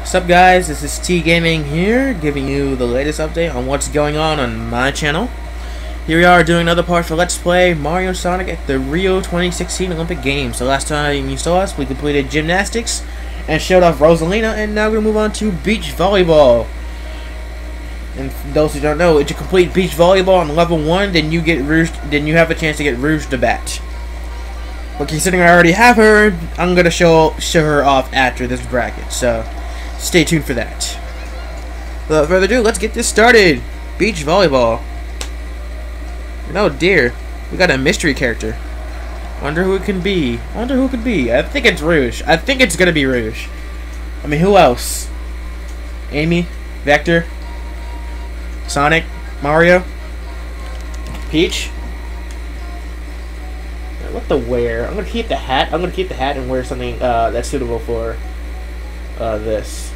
What's up guys, this is T Gaming here, giving you the latest update on what's going on on my channel. Here we are doing another part for Let's Play Mario Sonic at the Rio 2016 Olympic Games. The last time you saw us, we completed gymnastics and showed off Rosalina, and now we're going to move on to beach volleyball. And those who don't know, if you complete beach volleyball on level 1, then you get Rouge, then you have a chance to get Rouge the Bat. But considering I already have her, I'm going to show, show her off after this bracket, so... Stay tuned for that. Without further ado, let's get this started. Beach volleyball. Oh dear, we got a mystery character. Wonder who it can be. Wonder who it could be. I think it's Rouge. I think it's gonna be Rouge. I mean, who else? Amy, Vector, Sonic, Mario, Peach. What the wear? I'm gonna keep the hat. I'm gonna keep the hat and wear something uh, that's suitable for uh, this.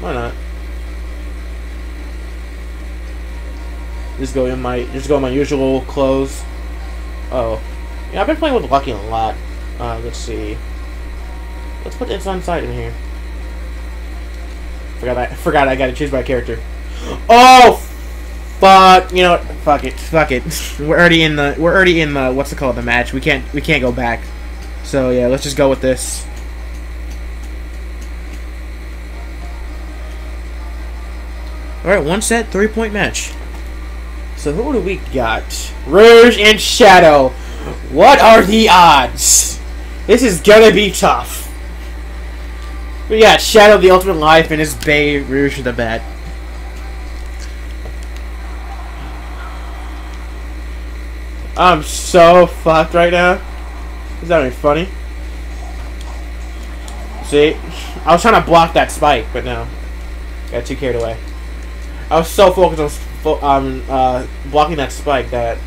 Why not? Just go in my just go in my usual clothes. Oh. Yeah, I've been playing with Lucky a lot. Uh, let's see. Let's put this on side in here. Forgot I forgot I gotta choose my character. Oh fuck you know what fuck it. Fuck it. We're already in the we're already in the what's it called the match. We can't we can't go back. So yeah, let's just go with this. Alright, one set, three point match. So who do we got? Rouge and Shadow. What are the odds? This is gonna be tough. We got Shadow the Ultimate Life and his Bay Rouge the Bat. I'm so fucked right now. Is that any funny? See? I was trying to block that spike, but no. Got too carried away. I was so focused on um, uh, blocking that spike that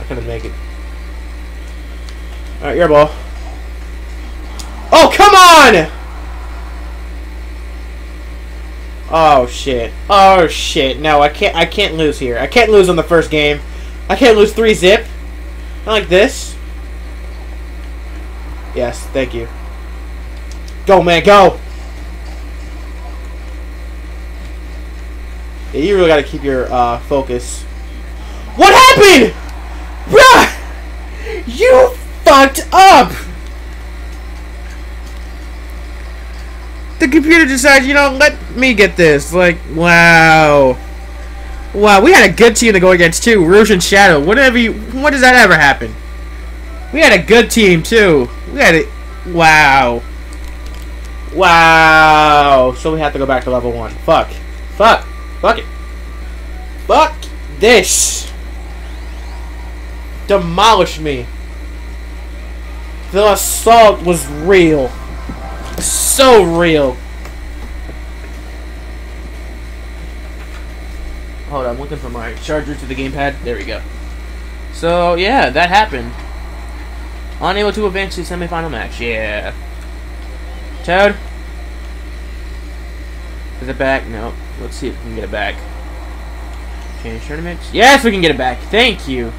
I couldn't make it. Alright, your ball. Oh, come on! Oh shit. Oh shit. No, I can't I can't lose here. I can't lose on the first game. I can't lose 3 zip. Not like this. Yes, thank you. Go man, go! Yeah, you really got to keep your uh, focus. What happened? Bruh! You fucked up! The computer decides, you know, let me get this. Like, wow. Wow, we had a good team to go against, too. Rouge and Shadow. Whatever you... When does that ever happen? We had a good team, too. We had it... Wow. Wow. So we have to go back to level 1. Fuck. Fuck. Fuck it. Fuck this. Demolish me. The assault was real. So real. Hold on, I'm looking for my charger to the gamepad. There we go. So, yeah, that happened. Unable to advance to the semifinal match. Yeah. Toad? Is it back? No. Let's see if we can get it back. Change tournaments. Yes, we can get it back. Thank you.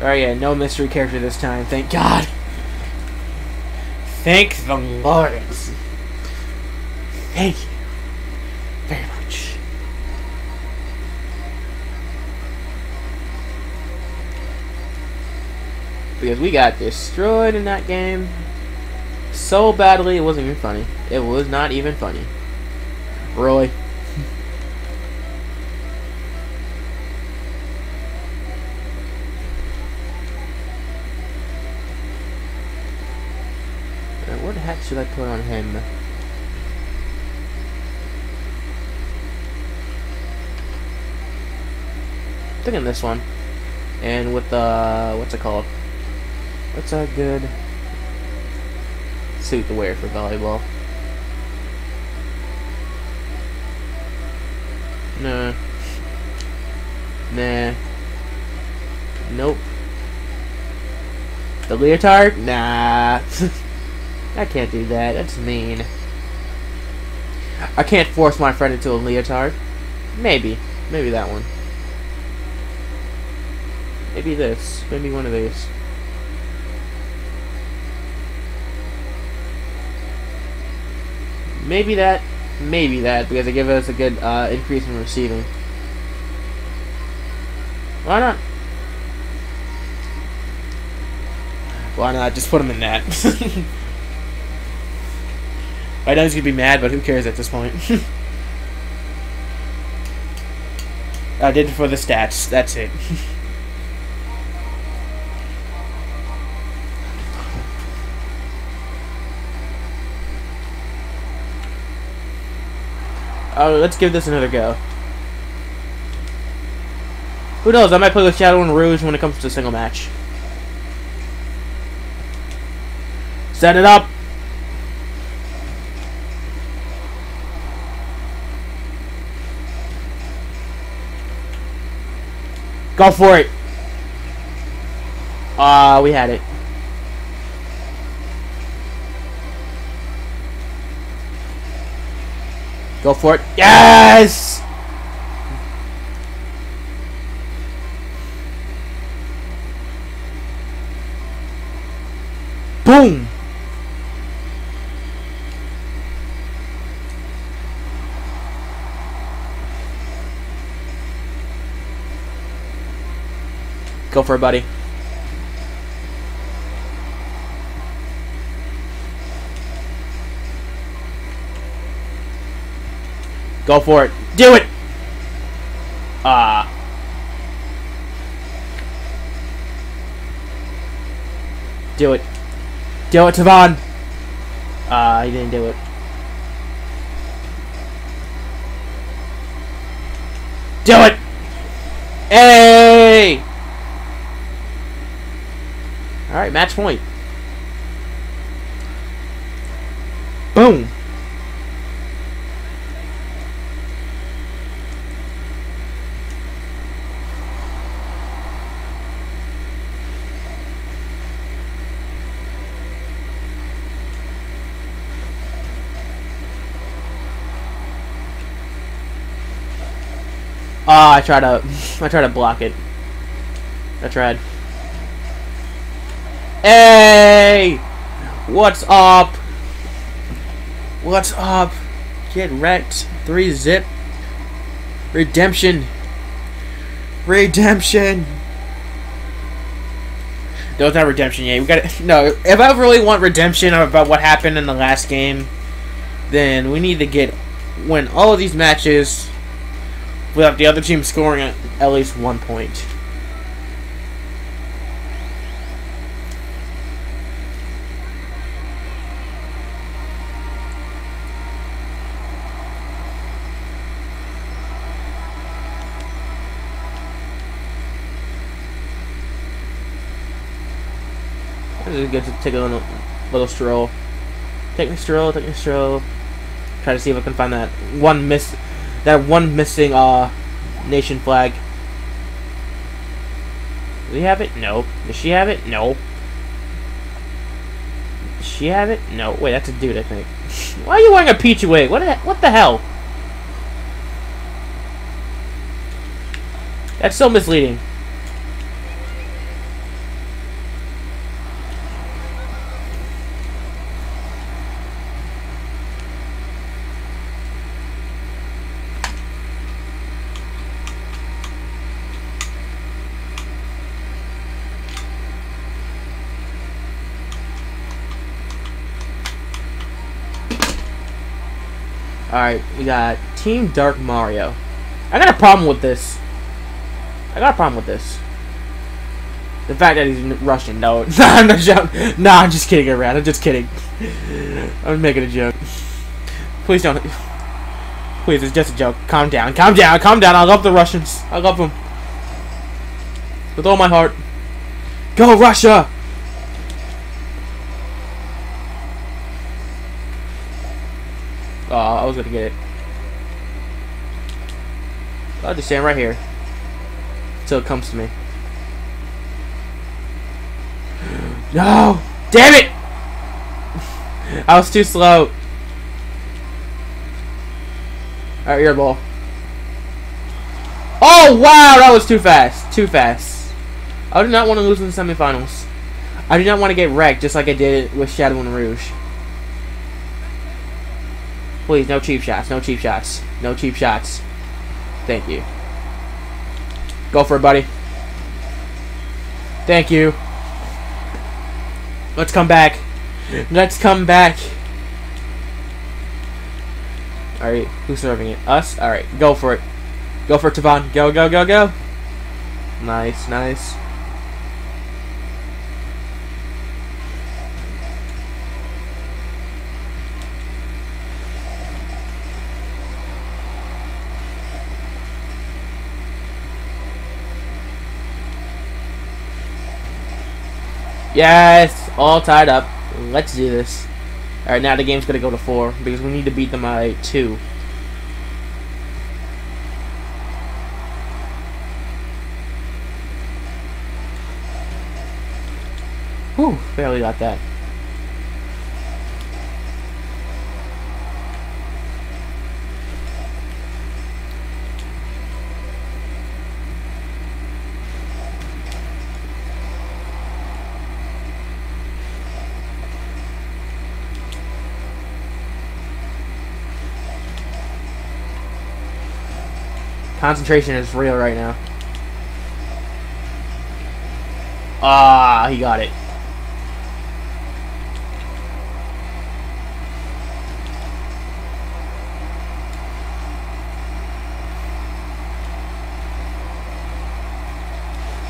Oh yeah, no mystery character this time. Thank God. Thank the Lord. Thank you very much. Because we got destroyed in that game so badly it wasn't even funny. It was not even funny. Really? what hat should I put on him? I'm thinking this one. And with the, uh, what's it called? What's a good suit to wear for volleyball. Nah. Nah. Nope. The leotard? Nah. I can't do that. That's mean. I can't force my friend into a leotard. Maybe. Maybe that one. Maybe this. Maybe one of these. Maybe that, maybe that, because it gives us a good uh, increase in receiving. Why not? Why not? Just put him in that. I know he's gonna be mad, but who cares at this point? I did it for the stats. That's it. Oh, let's give this another go. Who knows? I might play with Shadow and Rouge when it comes to a single match. Set it up. Go for it. Ah, uh, we had it. Go for it. Yes! Boom! Go for it, buddy. Go for it. Do it! Ah. Uh. Do it. Do it, Tavon! Ah, uh, he didn't do it. Do it! Hey! Alright, match point. Boom! Oh, I try to, I try to block it. I tried. Hey! What's up? What's up? Get wrecked. Three zip. Redemption. Redemption. No, it's not redemption yet. We got no. If I really want redemption about what happened in the last game, then we need to get win all of these matches without the other team scoring at, at least one point. It's good to take a little, little stroll. Take a stroll, take a stroll. Try to see if I can find that one miss that one missing uh nation flag. Do we have it? No. Does she have it? No. Does she have it? No. Wait, that's a dude, I think. Why are you wearing a peachy wig? What the, what the hell? That's so misleading. Alright, we got Team Dark Mario. I got a problem with this. I got a problem with this. The fact that he's Russian. No, no, I'm not joking. No, I'm just kidding around. I'm just kidding. I'm making a joke. Please don't. Please, it's just a joke. Calm down. Calm down. Calm down. I love the Russians. I love them. With all my heart. Go, Russia! Oh, I was gonna get it. I'll just stand right here. Until it comes to me. No! Damn it! I was too slow. Alright, your ball. Oh, wow! That was too fast. Too fast. I do not want to lose in the semifinals. I do not want to get wrecked just like I did with Shadow and Rouge. Please, no cheap shots. No cheap shots. No cheap shots. Thank you. Go for it, buddy. Thank you. Let's come back. Let's come back. Alright, who's serving it? Us? Alright, go for it. Go for it, Tavon. Go, go, go, go. Nice, nice. Yes! All tied up. Let's do this. Alright, now the game's gonna go to four because we need to beat them by two. Whew, barely got that. Concentration is real right now. Ah, he got it.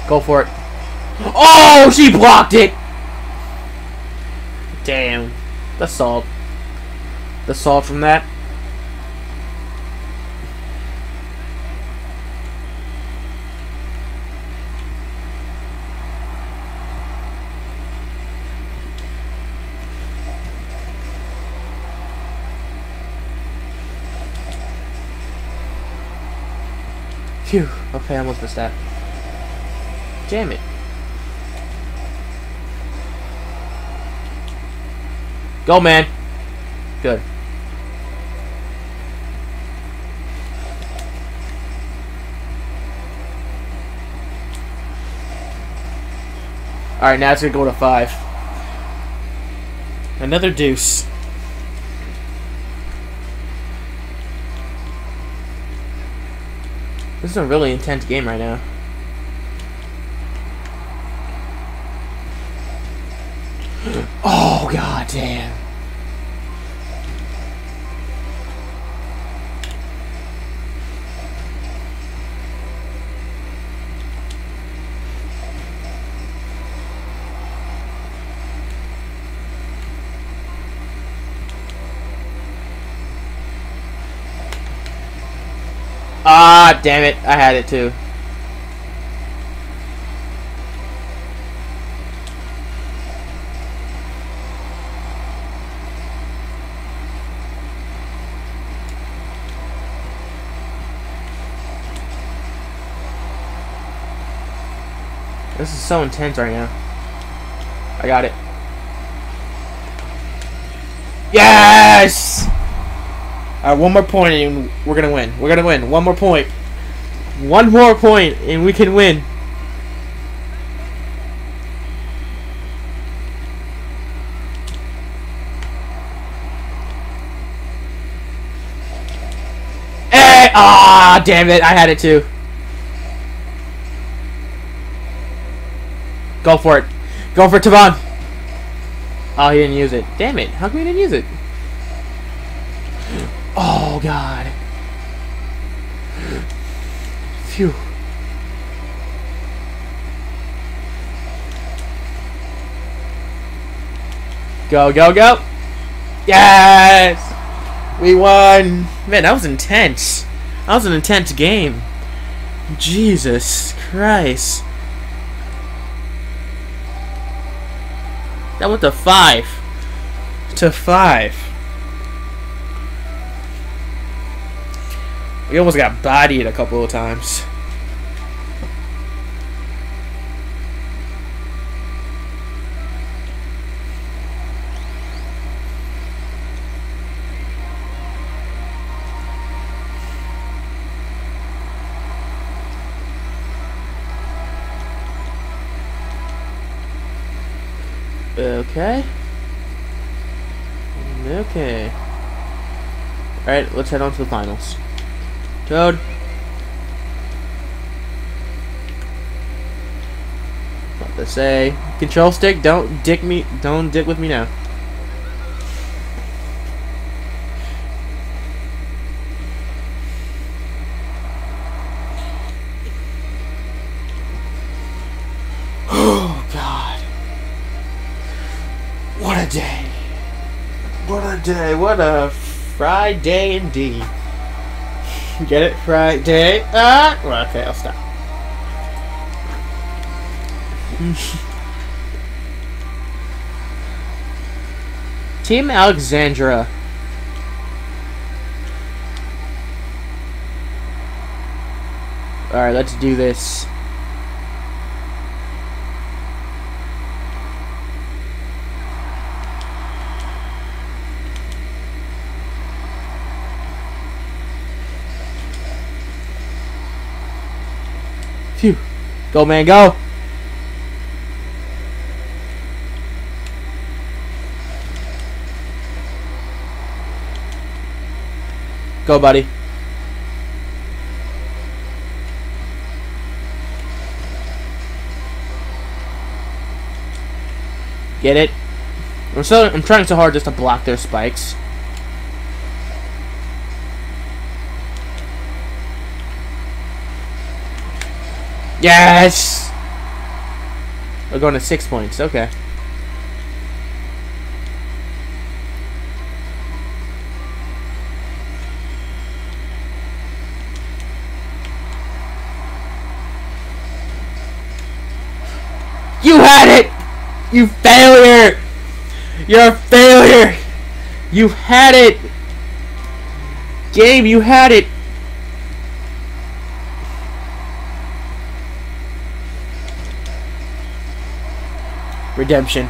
Go for it. Oh, she blocked it! Damn. The salt. The salt from that. Phew. Okay, I almost missed that. Damn it. Go, man. Good. Alright, now it's going to go to five. Another deuce. This is a really intense game right now. Oh, god damn. Ah, damn it. I had it too. This is so intense right now. I got it. Yes! Alright, one more point and we're gonna win. We're gonna win. One more point. One more point and we can win. Hey! Ah, damn it! I had it too. Go for it. Go for Tavon. Oh, he didn't use it. Damn it. How come he didn't use it? Oh, God. Phew. Go, go, go. Yes! We won. Man, that was intense. That was an intense game. Jesus Christ. That went to five. To five. We almost got bodied a couple of times. Okay. Okay. Alright, let's head on to the finals. Toad. What to say? Control stick, don't dick me, don't dick with me now. Oh, God. What a day. What a day. What a Friday indeed. Get it? Friday. Ah! Well, okay, I'll stop. Team Alexandra. Alright, let's do this. Phew. Go, man, go. Go, buddy. Get it? I'm so I'm trying so hard just to block their spikes. Yes! We're going to six points. Okay. You had it! You failure! You're a failure! You had it! Game, you had it! Redemption.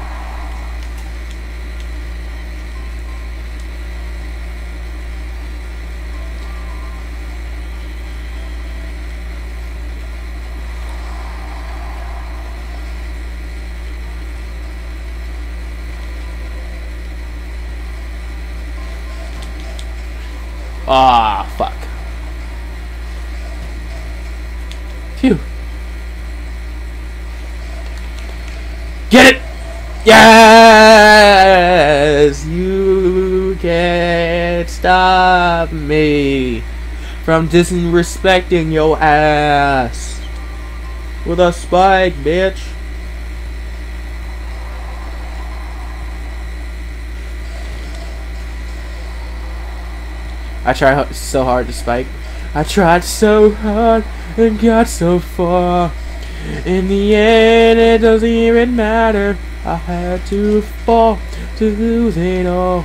Ah, fuck. Phew. Get it! Yes! You can't stop me from disrespecting your ass with a spike, bitch. I tried so hard to spike. I tried so hard and got so far. In the end, it doesn't even matter. I had to fall to lose it all.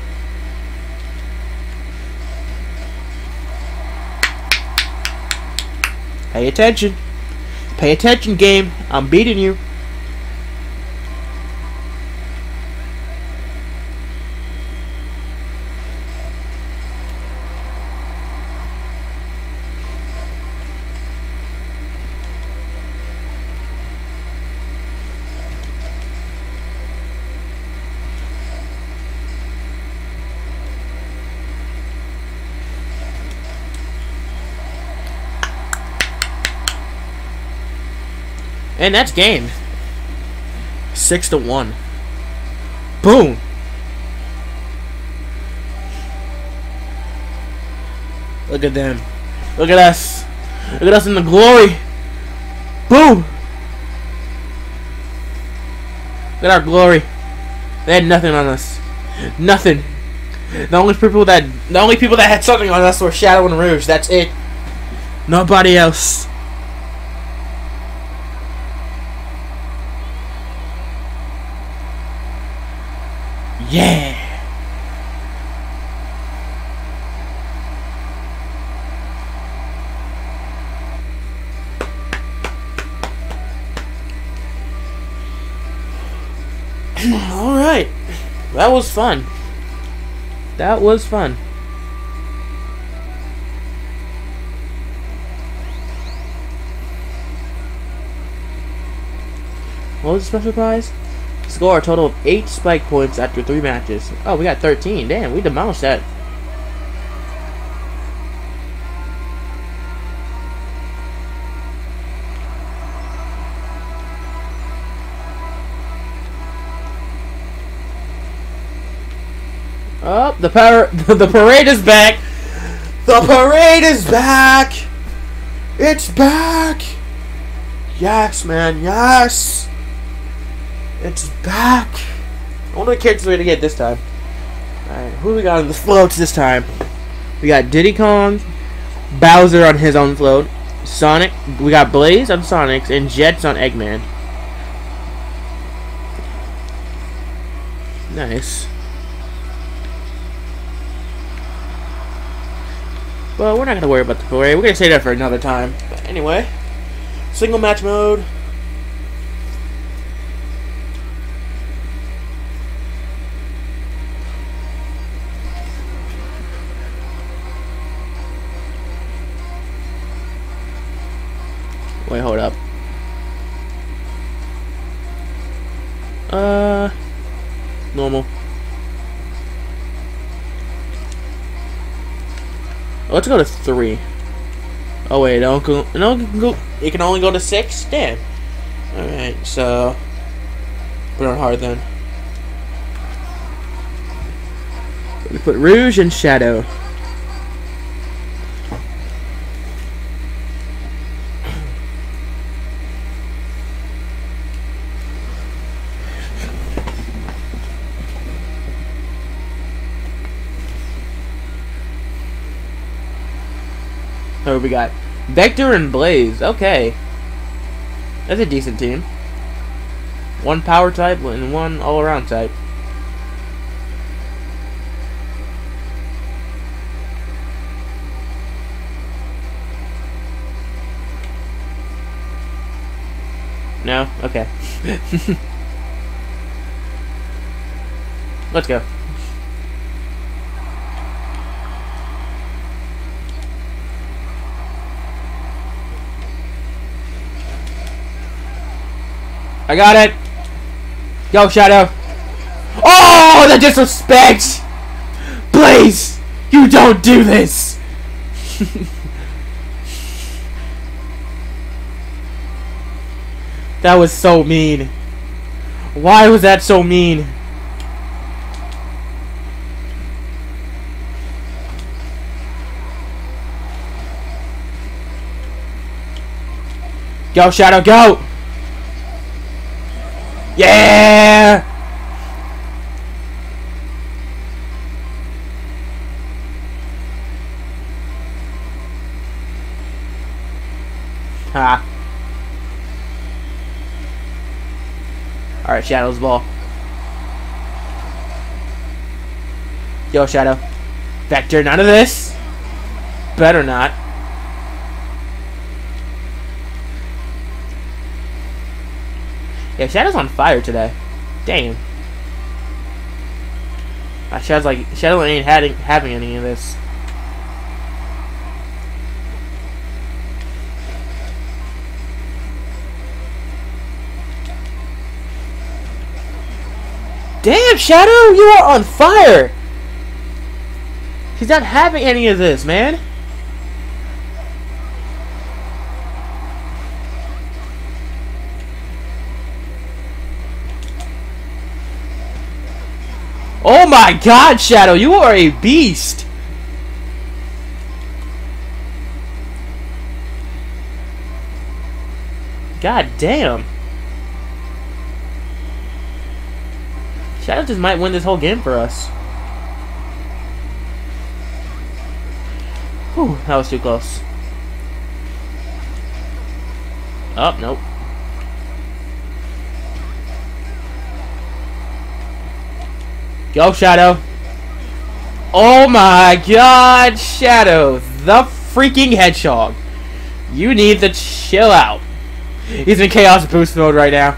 Pay attention. Pay attention, game. I'm beating you. And that's game. Six to one. Boom. Look at them. Look at us. Look at us in the glory. Boom. Look at our glory. They had nothing on us. Nothing. The only people that the only people that had something on us were Shadow and Rouge. That's it. Nobody else. Yeah! Alright. That was fun. That was fun. What was the special prize? Score a total of 8 spike points after 3 matches. Oh, we got 13. Damn, we demolished that. Oh, the power, the parade is back. The parade is back. It's back. Yes, man. Yes. It's back. I wonder what characters we're gonna get this time. Alright, who we got on the floats this time? We got Diddy Kong, Bowser on his own float, Sonic, we got Blaze on Sonic's, and Jets on Eggman. Nice. Well, we're not gonna worry about the parade. We're gonna say that for another time. But anyway, single match mode. Wait, hold up. Uh, normal. Let's go to three. Oh wait, don't go. No, it can go. It can only go to six. Damn. All right, so put on hard then. We put Rouge and Shadow. Oh, we got Vector and Blaze. Okay. That's a decent team. One power type and one all-around type. No? Okay. Let's go. I got it. Go, Shadow. Oh, the disrespect! Please! You don't do this! that was so mean. Why was that so mean? Go, Shadow, go! Yeah! Ha. Alright, Shadow's ball. Yo, Shadow. Vector, none of this. Better not. Yeah, Shadow's on fire today. Damn. Uh, Shadow's like Shadow ain't having having any of this. Damn, Shadow, you are on fire! He's not having any of this, man. Oh my god, Shadow, you are a beast! God damn. Shadow just might win this whole game for us. Whew, that was too close. Oh, nope. Go, Shadow. Oh my god, Shadow. The freaking hedgehog. You need to chill out. He's in chaos boost mode right now.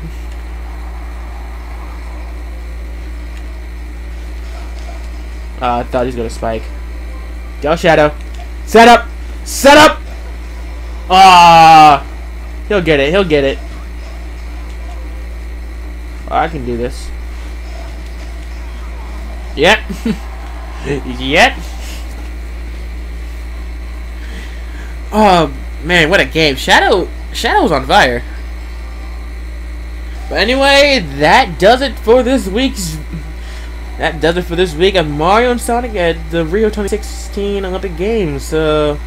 Uh, I thought he's gonna spike. Go, Shadow. Set up! Set up! Ah, uh, He'll get it. He'll get it. I can do this. Yep. yep. Oh man, what a game! Shadow, Shadow's on fire. But anyway, that does it for this week's. That does it for this week of Mario and Sonic at the Rio 2016 Olympic Games. So,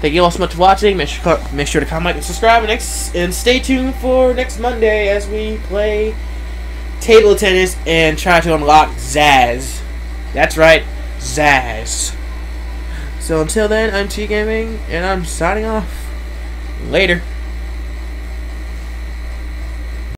thank you all so much for watching. Make sure, make sure to comment and subscribe, and, next, and stay tuned for next Monday as we play table tennis and try to unlock Zazz. That's right, Zazz. So until then, I'm T Gaming, and I'm signing off. Later.